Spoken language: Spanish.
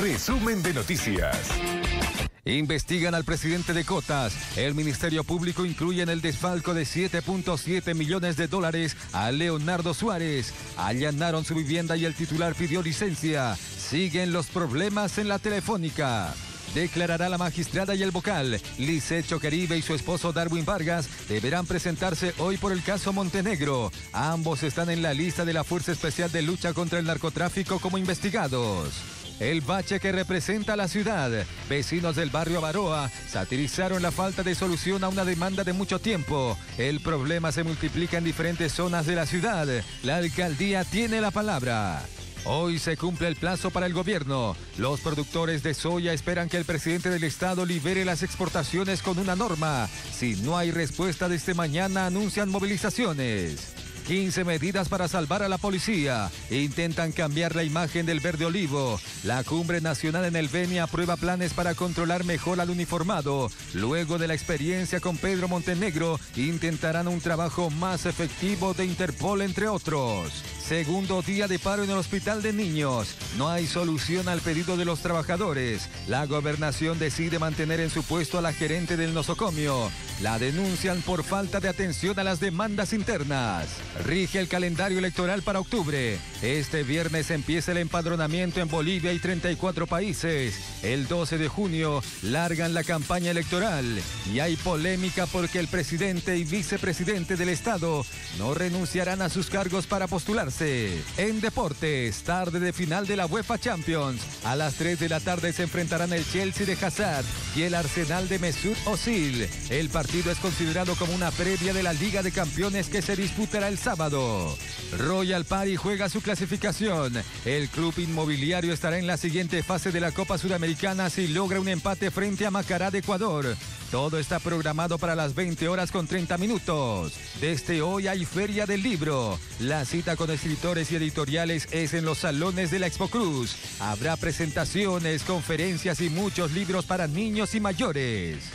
Resumen de noticias. Investigan al presidente de Cotas. El Ministerio Público incluye en el desfalco de 7.7 millones de dólares a Leonardo Suárez. Allanaron su vivienda y el titular pidió licencia. Siguen los problemas en la telefónica. Declarará la magistrada y el vocal. Licecho Caribe y su esposo Darwin Vargas deberán presentarse hoy por el caso Montenegro. Ambos están en la lista de la Fuerza Especial de Lucha contra el Narcotráfico como investigados. El bache que representa la ciudad. Vecinos del barrio Avaroa satirizaron la falta de solución a una demanda de mucho tiempo. El problema se multiplica en diferentes zonas de la ciudad. La alcaldía tiene la palabra. Hoy se cumple el plazo para el gobierno. Los productores de soya esperan que el presidente del estado libere las exportaciones con una norma. Si no hay respuesta desde mañana, anuncian movilizaciones. 15 medidas para salvar a la policía. Intentan cambiar la imagen del verde olivo. La cumbre nacional en el Beni aprueba planes para controlar mejor al uniformado. Luego de la experiencia con Pedro Montenegro, intentarán un trabajo más efectivo de Interpol, entre otros. Segundo día de paro en el Hospital de Niños. No hay solución al pedido de los trabajadores. La gobernación decide mantener en su puesto a la gerente del nosocomio. La denuncian por falta de atención a las demandas internas. Rige el calendario electoral para octubre. Este viernes empieza el empadronamiento en Bolivia y 34 países. El 12 de junio largan la campaña electoral y hay polémica porque el presidente y vicepresidente del Estado no renunciarán a sus cargos para postularse. En deportes, tarde de final de la UEFA Champions. A las 3 de la tarde se enfrentarán el Chelsea de Hazard y el Arsenal de Mesut Özil. El partido es considerado como una previa de la Liga de Campeones que se disputará el sábado. Royal Party juega su clasificación. El club inmobiliario estará en la siguiente fase de la Copa Sudamericana si logra un empate frente a Macará de Ecuador. Todo está programado para las 20 horas con 30 minutos. Desde hoy hay Feria del Libro. La cita con escritores y editoriales es en los salones de la Expo Cruz. Habrá presentaciones, conferencias y muchos libros para niños y mayores.